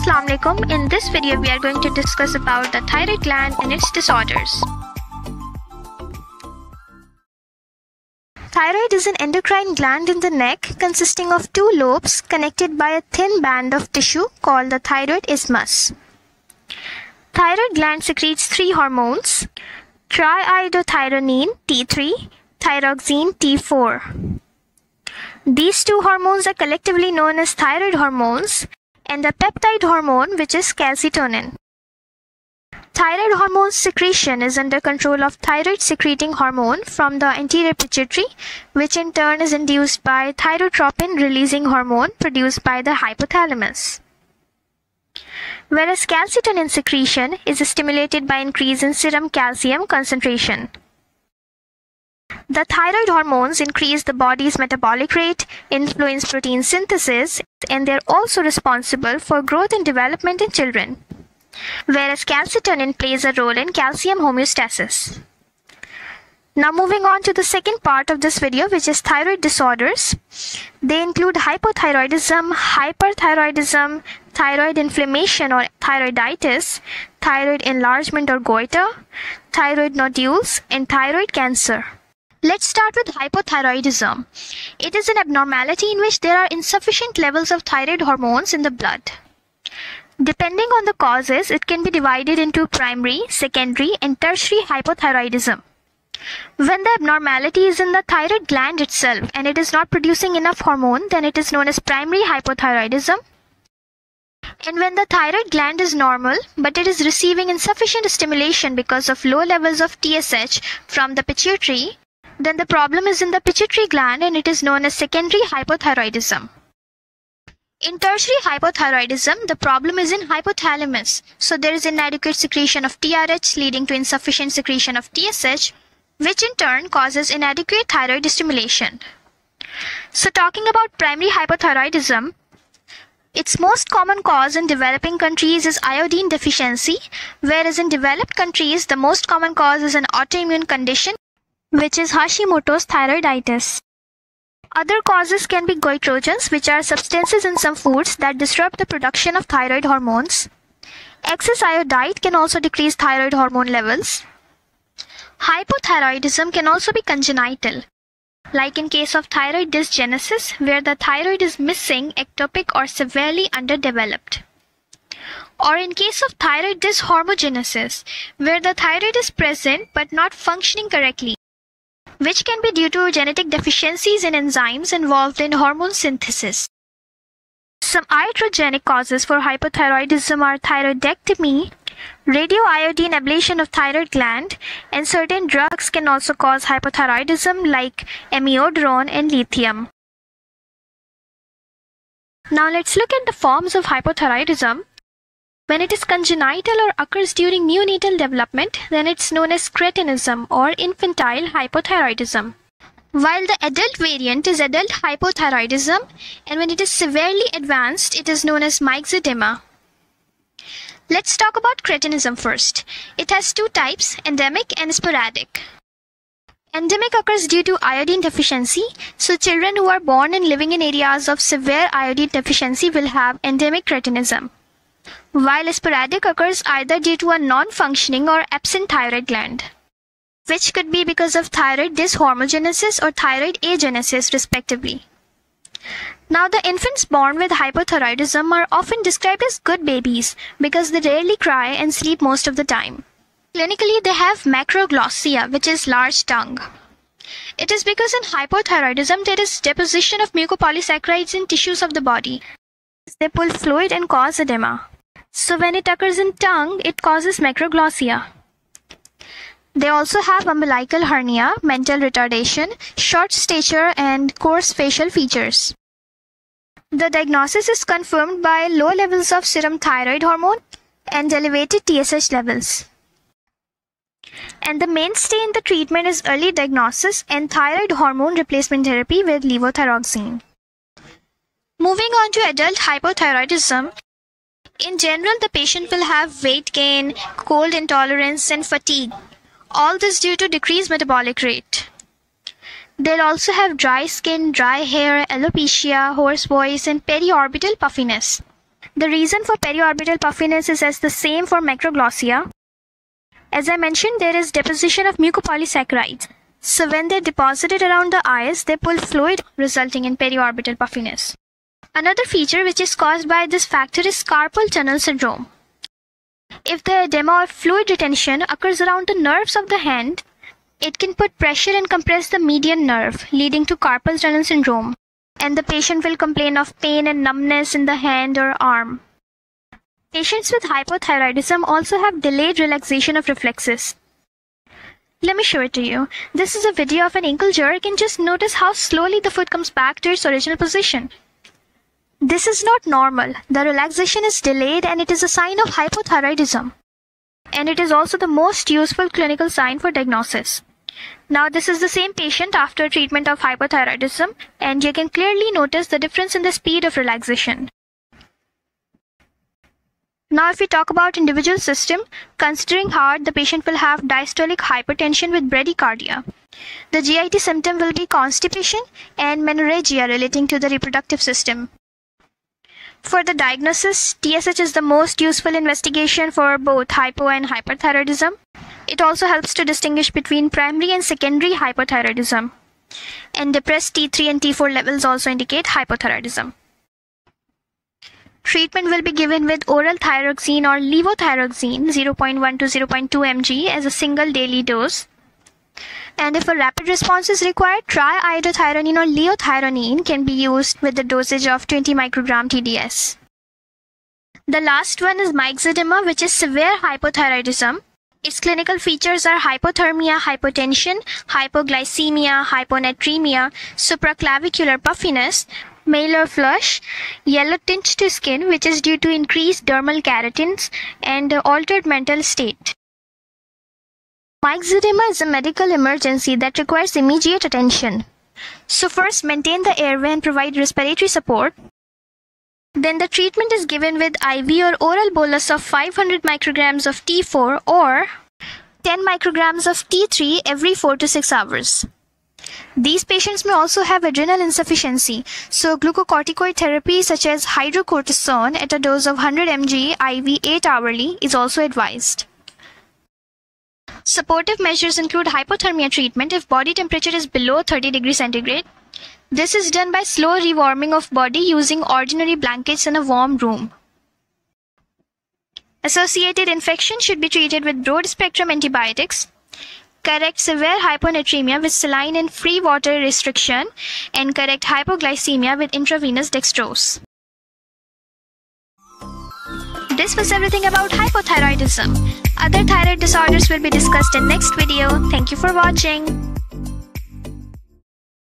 Assalamu alaikum. In this video, we are going to discuss about the thyroid gland and its disorders. Thyroid is an endocrine gland in the neck consisting of two lobes connected by a thin band of tissue called the thyroid isthmus. Thyroid gland secretes three hormones triiodothyronine T3, thyroxine T4. These two hormones are collectively known as thyroid hormones and a peptide hormone which is calcitonin. Thyroid hormone secretion is under control of thyroid secreting hormone from the anterior pituitary, which in turn is induced by thyrotropin releasing hormone produced by the hypothalamus. Whereas calcitonin secretion is stimulated by increase in serum calcium concentration. The thyroid hormones increase the body's metabolic rate, influence protein synthesis, and they're also responsible for growth and development in children. Whereas calcitonin plays a role in calcium homeostasis. Now moving on to the second part of this video which is thyroid disorders. They include hypothyroidism, hyperthyroidism, thyroid inflammation or thyroiditis, thyroid enlargement or goiter, thyroid nodules, and thyroid cancer. Let's start with hypothyroidism. It is an abnormality in which there are insufficient levels of thyroid hormones in the blood. Depending on the causes, it can be divided into primary, secondary, and tertiary hypothyroidism. When the abnormality is in the thyroid gland itself and it is not producing enough hormone, then it is known as primary hypothyroidism. And when the thyroid gland is normal, but it is receiving insufficient stimulation because of low levels of TSH from the pituitary, then the problem is in the pituitary gland and it is known as secondary hypothyroidism. In tertiary hypothyroidism, the problem is in hypothalamus. So there is inadequate secretion of TRH leading to insufficient secretion of TSH, which in turn causes inadequate thyroid stimulation. So talking about primary hypothyroidism, its most common cause in developing countries is iodine deficiency, whereas in developed countries, the most common cause is an autoimmune condition which is Hashimoto's thyroiditis. Other causes can be goitrogens, which are substances in some foods that disrupt the production of thyroid hormones. Excess iodide can also decrease thyroid hormone levels. Hypothyroidism can also be congenital, like in case of thyroid dysgenesis, where the thyroid is missing, ectopic, or severely underdeveloped. Or in case of thyroid dyshormogenesis, where the thyroid is present but not functioning correctly which can be due to genetic deficiencies in enzymes involved in hormone synthesis. Some iatrogenic causes for hypothyroidism are thyroidectomy, radioiodine ablation of thyroid gland, and certain drugs can also cause hypothyroidism like amiodarone and lithium. Now let's look at the forms of hypothyroidism. When it is congenital or occurs during neonatal development, then it's known as cretinism or infantile hypothyroidism. While the adult variant is adult hypothyroidism, and when it is severely advanced, it is known as myxedema. Let's talk about cretinism first. It has two types, endemic and sporadic. Endemic occurs due to iodine deficiency, so children who are born and living in areas of severe iodine deficiency will have endemic cretinism while sporadic occurs either due to a non-functioning or absent thyroid gland, which could be because of thyroid dyshormogenesis or thyroid agenesis respectively. Now the infants born with hypothyroidism are often described as good babies because they rarely cry and sleep most of the time. Clinically, they have macroglossia, which is large tongue. It is because in hypothyroidism there is deposition of mucopolysaccharides in tissues of the body. They pull fluid and cause edema. So when it occurs in tongue, it causes macroglossia. They also have umbilical hernia, mental retardation, short stature, and coarse facial features. The diagnosis is confirmed by low levels of serum thyroid hormone and elevated TSH levels. And the mainstay in the treatment is early diagnosis and thyroid hormone replacement therapy with levothyroxine. Moving on to adult hypothyroidism, in general, the patient will have weight gain, cold intolerance, and fatigue. All this due to decreased metabolic rate. They'll also have dry skin, dry hair, alopecia, hoarse voice, and periorbital puffiness. The reason for periorbital puffiness is as the same for macroglossia. As I mentioned, there is deposition of mucopolysaccharides. So when they're deposited around the eyes, they pull fluid resulting in periorbital puffiness. Another feature which is caused by this factor is carpal tunnel syndrome. If the edema or fluid retention occurs around the nerves of the hand, it can put pressure and compress the median nerve, leading to carpal tunnel syndrome, and the patient will complain of pain and numbness in the hand or arm. Patients with hypothyroidism also have delayed relaxation of reflexes. Let me show it to you. This is a video of an ankle jerk and just notice how slowly the foot comes back to its original position. This is not normal. The relaxation is delayed and it is a sign of hypothyroidism. And it is also the most useful clinical sign for diagnosis. Now this is the same patient after treatment of hypothyroidism and you can clearly notice the difference in the speed of relaxation. Now if we talk about individual system, considering heart, the patient will have diastolic hypertension with bradycardia. The GIT symptom will be constipation and menorrhagia relating to the reproductive system. For the diagnosis, TSH is the most useful investigation for both hypo and hyperthyroidism. It also helps to distinguish between primary and secondary hypothyroidism. And depressed T3 and T4 levels also indicate hypothyroidism. Treatment will be given with oral thyroxine or levothyroxine 0.1 to 0.2 mg as a single daily dose. And if a rapid response is required, triiodothyronine or liothyronine can be used with the dosage of 20 microgram TDS. The last one is myxedema, which is severe hypothyroidism. Its clinical features are hypothermia, hypotension, hypoglycemia, hyponatremia, supraclavicular puffiness, malar flush, yellow tint to skin, which is due to increased dermal keratins, and altered mental state. Myxedema is a medical emergency that requires immediate attention. So first maintain the airway and provide respiratory support. Then the treatment is given with IV or oral bolus of 500 micrograms of T4 or 10 micrograms of T3 every 4 to 6 hours. These patients may also have adrenal insufficiency, so glucocorticoid therapy such as hydrocortisone at a dose of 100 mg IV 8 hourly is also advised. Supportive measures include hypothermia treatment if body temperature is below 30 degrees centigrade. This is done by slow rewarming of body using ordinary blankets in a warm room. Associated infection should be treated with broad spectrum antibiotics. Correct severe hyponatremia with saline and free water restriction and correct hypoglycemia with intravenous dextrose. This was everything about hypothyroidism. Other thyroid disorders will be discussed in next video. Thank you for watching.